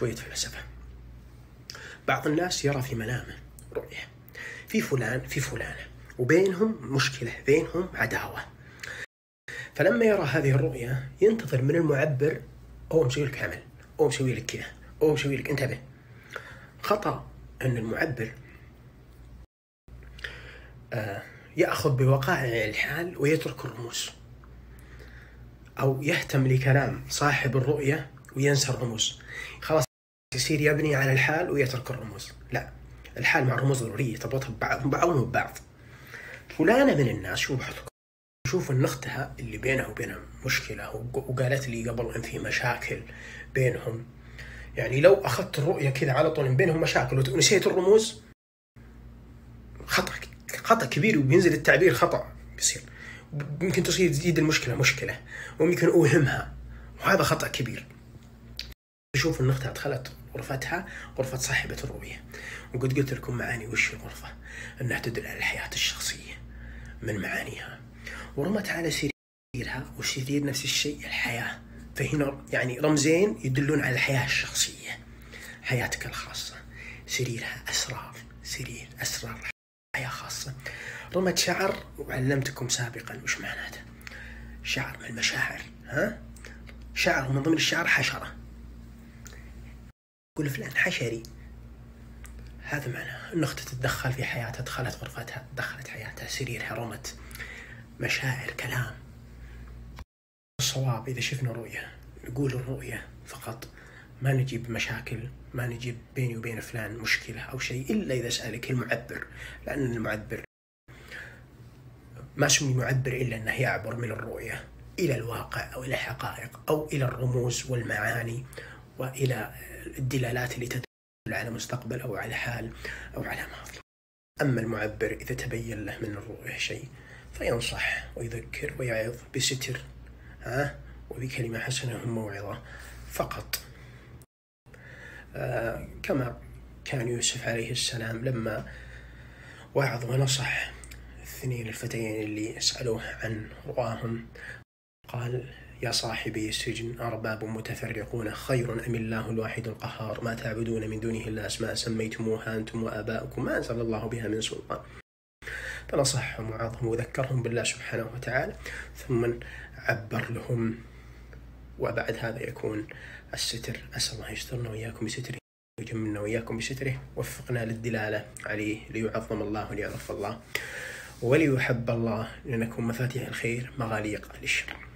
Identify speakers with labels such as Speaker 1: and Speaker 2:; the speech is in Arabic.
Speaker 1: شوية فلسفة. بعض الناس يرى في منامه. رؤية في فلان في فلانة. وبينهم مشكلة بينهم عداوة. فلما يرى هذه الرؤية ينتظر من المعبر أو مسوي لك عمل. أو مسوي لك كذا. أو مسوي لك انتبه. خطأ أن المعبر آه، يأخذ بوقائع الحال ويترك الرموز. أو يهتم لكلام صاحب الرؤية وينسى الرموز. خلاص. يصير يبني على الحال ويترك الرموز. لا الحال مع الرموز ضرورية تربطها ببعضهم ببعض. فلانة من الناس شو بحثكم شوف ان اختها اللي بينها وبينها مشكلة وقالت لي قبل إن في مشاكل بينهم. يعني لو أخذت الرؤية كذا على طول بينهم مشاكل ونسيت الرموز خطأ خطأ كبير وبينزل التعبير خطأ بيصير. ممكن تصير تزيد المشكلة مشكلة وممكن أوهمها وهذا خطأ كبير. شوف ان اختها دخلت غرفتها غرفة صاحبة الرؤية. وقد قلت لكم معاني وش الغرفة؟ أنها تدل على الحياة الشخصية من معانيها. ورمت على سريرها وسرير نفس الشيء؟ الحياة. فهنا يعني رمزين يدلون على الحياة الشخصية حياتك الخاصة. سريرها أسرار سرير أسرار حياة خاصة. رمت شعر وعلمتكم سابقا وش معناته. شعر من المشاعر ها؟ شعر من ضمن الشعر حشرة. قول فلان حشري. هذا معناه ان اختها تتدخل في حياتها دخلت غرفتها دخلت حياتها سريرها رمت مشاعر كلام. الصواب إذا شفنا رؤية نقول الرؤية فقط. ما نجيب مشاكل ما نجيب بيني وبين فلان مشكلة أو شيء إلا إذا سألك المعبر لأن المعبر ما سمي معبر إلا أنه يعبر من الرؤية إلى الواقع أو إلى الحقائق أو إلى الرموز والمعاني وإلى الدلالات اللي تدل على مستقبل أو على حال أو على ماضي. أما المعبر إذا تبين له من الرؤية شيء فينصح ويذكر ويعظ بستر ها؟ وبكلمة حسنة وموعظة فقط. آه كما كان يوسف عليه السلام لما وعظ ونصح الاثنين الفتيين اللي سألوه عن رؤاهم قال يا صاحبي السجن أرباب متفرقون خير أم الله الواحد القهار؟ ما تعبدون من دونه إلا أسماء سميتموها أنتم وآباؤكم ما أنزل الله بها من سلطان. فنصحهم وعظهم وذكرهم بالله سبحانه وتعالى ثم عبر لهم وبعد هذا يكون الستر. أسأل الله يسترنا وإياكم بستره ويجملنا وإياكم بستره وفقنا للدلالة عليه ليعظم الله وليعرف الله وليحب الله لنكون مفاتيح الخير مغاليق للشر